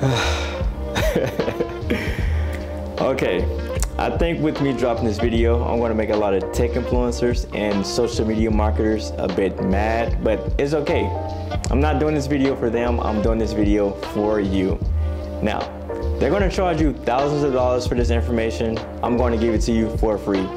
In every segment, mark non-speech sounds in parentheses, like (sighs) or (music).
(sighs) okay, I think with me dropping this video, I'm gonna make a lot of tech influencers and social media marketers a bit mad, but it's okay. I'm not doing this video for them, I'm doing this video for you. Now, they're gonna charge you thousands of dollars for this information. I'm gonna give it to you for free.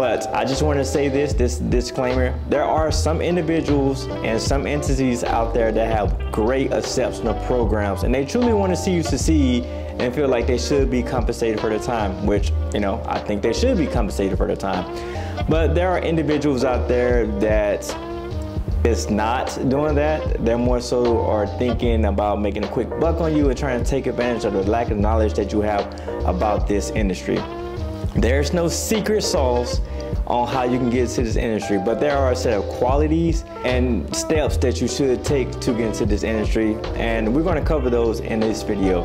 But I just want to say this, this disclaimer, there are some individuals and some entities out there that have great exceptional programs and they truly want to see you succeed and feel like they should be compensated for their time, which, you know, I think they should be compensated for their time. But there are individuals out there that is not doing that. They're more so are thinking about making a quick buck on you and trying to take advantage of the lack of knowledge that you have about this industry. There's no secret sauce on how you can get into this industry, but there are a set of qualities and steps that you should take to get into this industry, and we're gonna cover those in this video.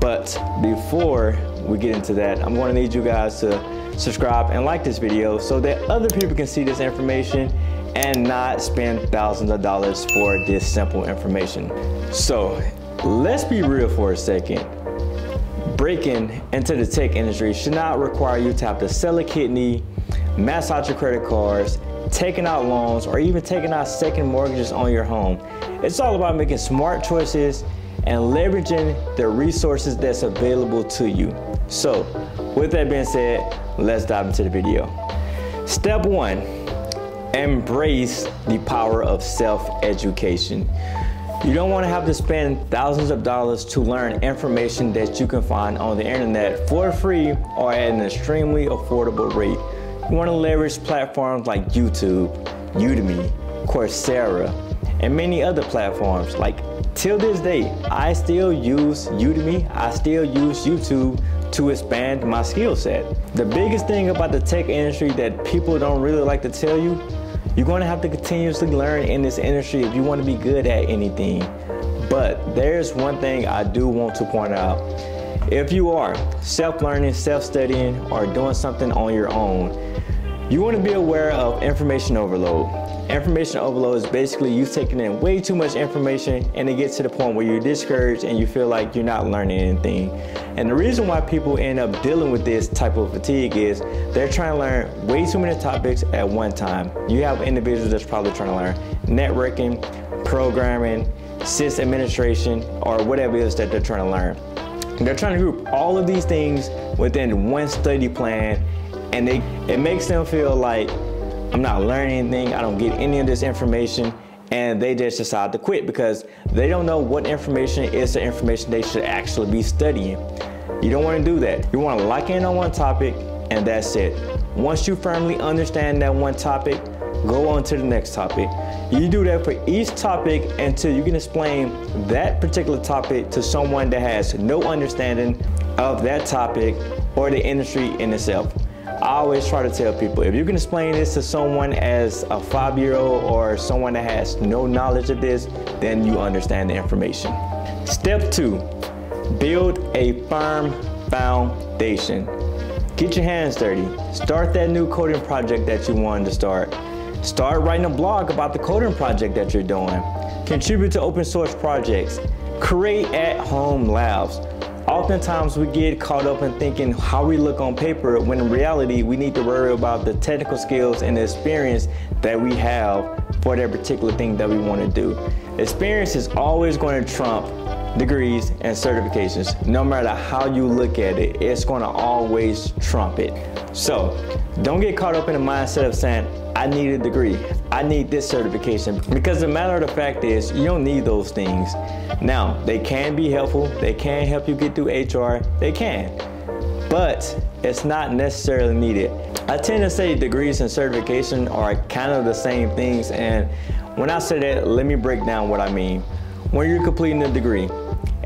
But before we get into that, I'm gonna need you guys to subscribe and like this video so that other people can see this information and not spend thousands of dollars for this simple information. So let's be real for a second breaking into the tech industry should not require you to have to sell a kidney, max out your credit cards, taking out loans, or even taking out second mortgages on your home. It's all about making smart choices and leveraging the resources that's available to you. So, with that being said, let's dive into the video. Step one, embrace the power of self-education. You don't want to have to spend thousands of dollars to learn information that you can find on the internet for free or at an extremely affordable rate. You want to leverage platforms like YouTube, Udemy, Coursera, and many other platforms. Like till this day, I still use Udemy, I still use YouTube to expand my skill set. The biggest thing about the tech industry that people don't really like to tell you you're going to have to continuously learn in this industry if you want to be good at anything. But there's one thing I do want to point out. If you are self-learning, self-studying, or doing something on your own, you want to be aware of information overload. Information overload is basically you taking in way too much information and it gets to the point where you're discouraged and you feel like you're not learning anything. And the reason why people end up dealing with this type of fatigue is they're trying to learn way too many topics at one time. You have individuals that's probably trying to learn networking, programming, sys administration, or whatever it is that they're trying to learn. they're trying to group all of these things within one study plan and they, it makes them feel like I'm not learning anything, I don't get any of this information, and they just decide to quit because they don't know what information is the information they should actually be studying. You don't want to do that. You want to lock in on one topic and that's it. Once you firmly understand that one topic, go on to the next topic. You do that for each topic until you can explain that particular topic to someone that has no understanding of that topic or the industry in itself. I always try to tell people, if you can explain this to someone as a five-year-old or someone that has no knowledge of this, then you understand the information. Step two, build a firm foundation. Get your hands dirty. Start that new coding project that you wanted to start. Start writing a blog about the coding project that you're doing. Contribute to open source projects. Create at-home labs. Oftentimes we get caught up in thinking how we look on paper when in reality we need to worry about the technical skills and the experience that we have for that particular thing that we want to do. Experience is always going to trump degrees and certifications. No matter how you look at it, it's going to always trump it. So don't get caught up in the mindset of saying, I need a degree. I need this certification. Because the matter of the fact is, you don't need those things. Now, they can be helpful. They can help you get through HR. They can. But it's not necessarily needed. I tend to say degrees and certification are kind of the same things. And when I say that, let me break down what I mean. When you're completing a degree,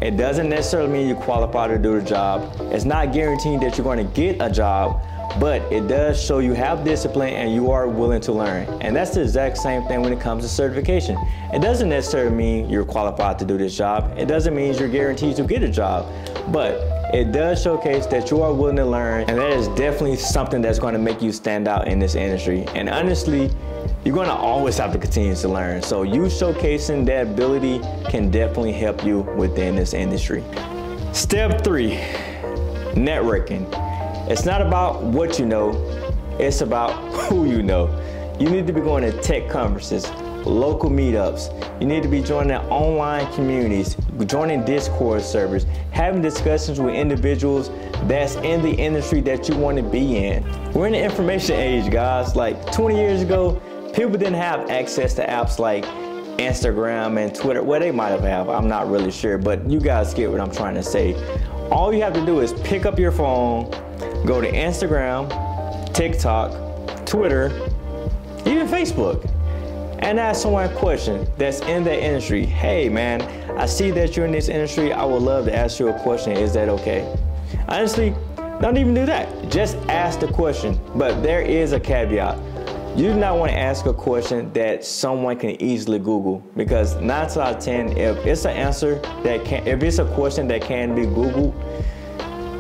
it doesn't necessarily mean you qualify to do the job. It's not guaranteeing that you're going to get a job, but it does show you have discipline and you are willing to learn. And that's the exact same thing when it comes to certification. It doesn't necessarily mean you're qualified to do this job. It doesn't mean you're guaranteed to get a job, but it does showcase that you are willing to learn and that is definitely something that's going to make you stand out in this industry. And honestly, you're gonna always have to continue to learn. So you showcasing that ability can definitely help you within this industry. Step three, networking. It's not about what you know, it's about who you know. You need to be going to tech conferences, local meetups. You need to be joining online communities, joining Discord servers, having discussions with individuals that's in the industry that you want to be in. We're in the information age, guys. Like 20 years ago, people didn't have access to apps like Instagram and Twitter. Well, they might have have. I'm not really sure, but you guys get what I'm trying to say. All you have to do is pick up your phone, go to Instagram, TikTok, Twitter, even Facebook, and ask someone a question that's in that industry. Hey, man, I see that you're in this industry. I would love to ask you a question. Is that okay? Honestly, don't even do that. Just ask the question. But there is a caveat. You do not want to ask a question that someone can easily Google because nine out of ten, if it's an answer that can, if it's a question that can be Googled,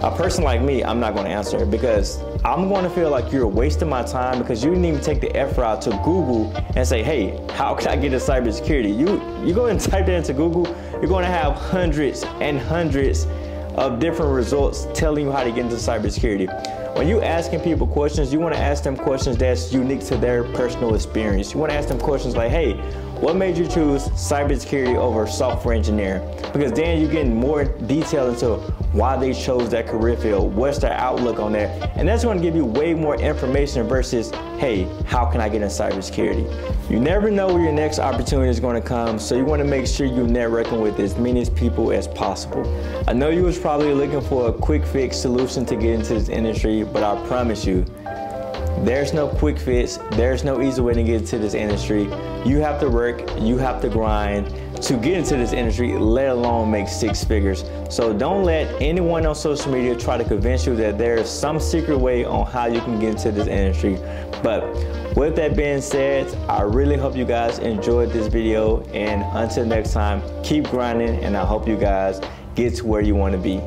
a person like me, I'm not going to answer it because I'm going to feel like you're wasting my time because you didn't even take the effort out to Google and say, hey, how can I get into cybersecurity? You you go and (laughs) type that into Google, you're going to have hundreds and hundreds of different results telling you how to get into cybersecurity. When you asking people questions, you want to ask them questions that's unique to their personal experience. You want to ask them questions like, hey, what made you choose cybersecurity over software engineer? Because then you're getting more detail into why they chose that career field, what's their outlook on that, and that's going to give you way more information versus, hey, how can I get in cybersecurity? You never know where your next opportunity is going to come, so you want to make sure you're networking with as many people as possible. I know you was probably looking for a quick fix solution to get into this industry, but I promise you, there's no quick fix. There's no easy way to get into this industry. You have to work, you have to grind to get into this industry, let alone make six figures. So don't let anyone on social media try to convince you that there's some secret way on how you can get into this industry. But with that being said, I really hope you guys enjoyed this video. And until next time, keep grinding and I hope you guys get to where you want to be.